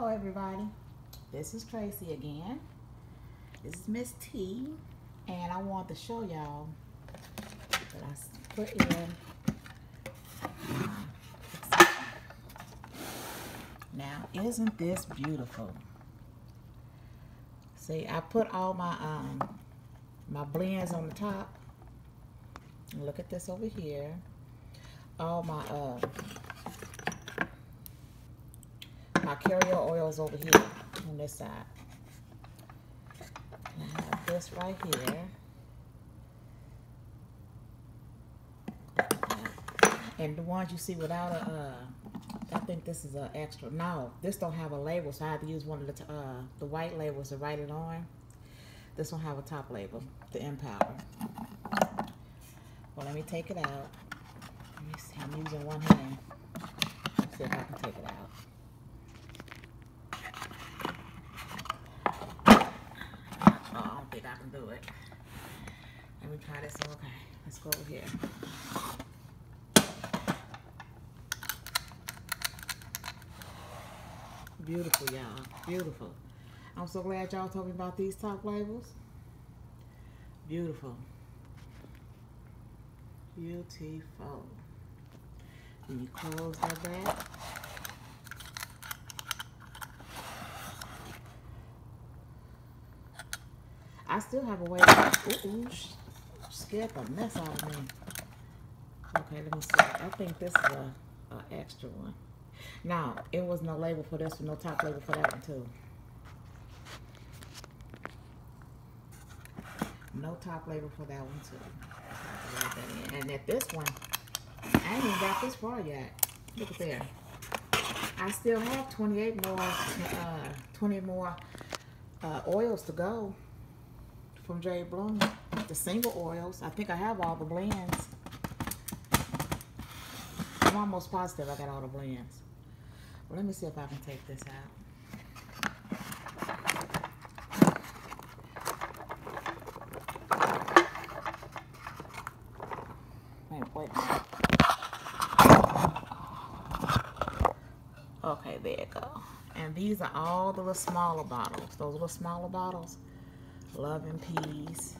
Hello everybody. This is Tracy again. This is Miss T and I want to show y'all that I put in now isn't this beautiful see I put all my um my blends on the top look at this over here all my uh my carrier oils over here on this side. And I have this right here. And the ones you see without a, uh, I think this is an extra. No, this don't have a label, so I have to use one of the uh, the white labels to write it on. This one have a top label, the Empower. Well, let me take it out. Let me see. I'm using one hand. Let's see if I can take it out. I can do it. Let me try this. Okay, let's go over here. Beautiful, y'all. Beautiful. I'm so glad y'all told me about these top labels. Beautiful. Beautiful. And you close that back. I still have a way. Ooh, ooh scared the mess out of me. Okay, let me see. I think this is a, a extra one. Now, it was no label for this one, no top label for that one too. No top label for that one too. And at this one, I ain't even got this far yet. Look at there. I still have 28 more, uh, 20 more uh, oils to go from Jade Bloom. The single oils. I think I have all the blends. I'm almost positive I got all the blends. Well, let me see if I can take this out. Wait. Okay, there you go. And these are all the little smaller bottles. Those little smaller bottles. Love and Peace.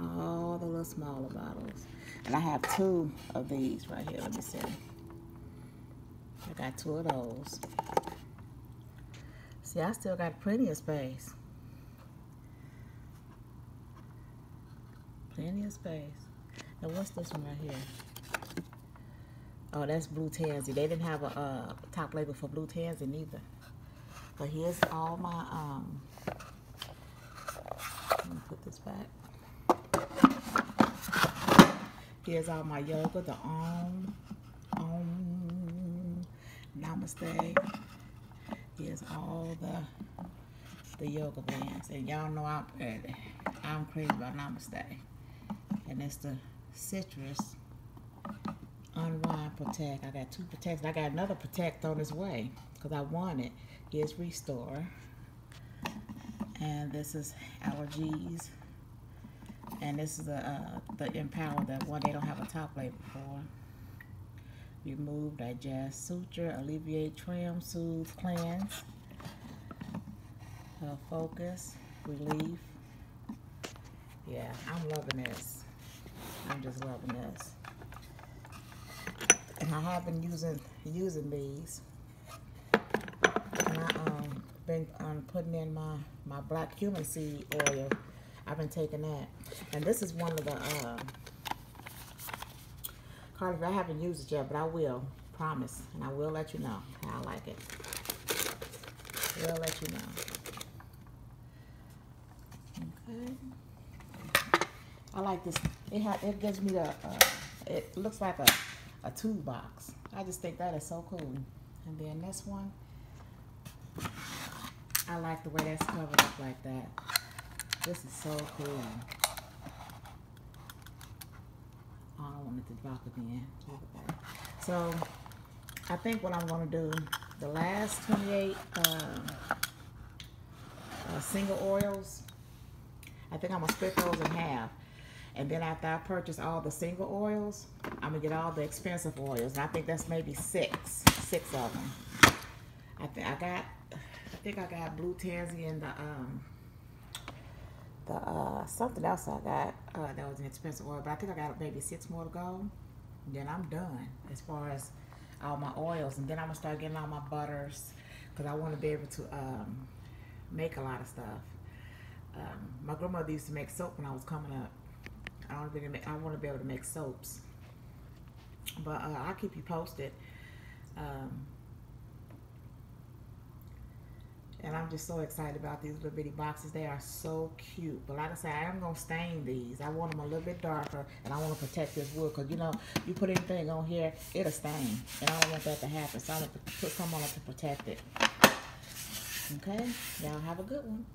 All the little smaller bottles. And I have two of these right here. Let me see. I got two of those. See, I still got plenty of space. Plenty of space. Now, what's this one right here? Oh, that's Blue Tansy. They didn't have a uh, top label for Blue Tansy neither. But here's all my, um, let me put this back. Here's all my yoga, the Om, Om, Namaste. Here's all the the yoga bands. And y'all know I'm, I'm crazy about Namaste. And it's the citrus protect. I got two protects. I got another protect on its way because I want it is Restore. And this is Allergies. And this is the, uh, the Empower, that one they don't have a top label for. Remove, digest, suture, alleviate, trim, soothe, cleanse. Uh, focus, relief. Yeah, I'm loving this. I'm just loving this. And I have been using using these And I um been um, putting in my, my black cumin seed oil. I've been taking that. And this is one of the, uh, I haven't used it yet, but I will, promise. And I will let you know how I like it. Will let you know. Okay. I like this. It ha it gives me the, uh, it looks like a, a toolbox. I just think that is so cool. And then this one, I like the way that's covered up like that. This is so cool. Oh, I wanted to drop it in. So, I think what I'm going to do, the last 28 uh, uh, single oils, I think I'm going to split those in half. And then after I purchase all the single oils, I'm going to get all the expensive oils. And I think that's maybe six, six of them. I think I got, I think I got blue tansy and the um, the uh something else I got uh that was an expensive oil, but I think I got maybe six more to go. Then I'm done as far as all my oils, and then I'm gonna start getting all my butters because I want to be able to um make a lot of stuff. Um, my grandmother used to make soap when I was coming up. I to be I want to be able to make soaps, but uh, I'll keep you posted. Um, and I'm just so excited about these little bitty boxes. They are so cute. But like I said, I am going to stain these. I want them a little bit darker. And I want to protect this wood. Because, you know, you put anything on here, it'll stain. And I don't want that to happen. So I'm going to put some on it to protect it. Okay? Y'all have a good one.